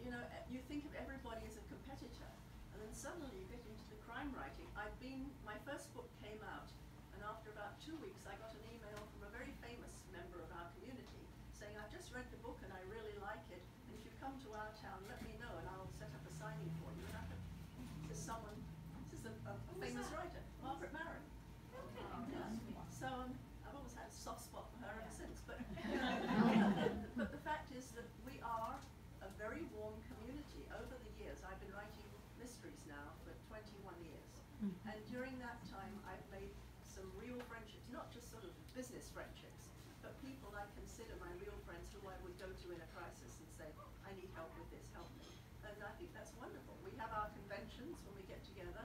you know, you think of everybody as a competitor, and then suddenly you get into the crime writing. I've been, my first book came out, and after about two weeks, I got an email from a very famous member of our community saying, I've just read the book and I really like it, and if you come to our town, let me know and I'll set up a signing for you. And I thought, this is someone, this is a, a Who was famous that? writer, Margaret Maron. Okay, Yeah. nice. So um, I've always had a soft spot for her Yeah. ever since. But but the fact is that we are a very warm community. Over the years, I've been writing mysteries now for 21 years, mm-hmm. and during that time, I've made some real friendships, not just sort of business friendships, but people I consider my real friends who I would go to in a crisis and say, I need help with this, help me. And I think that's wonderful. We have our conventions when we get together,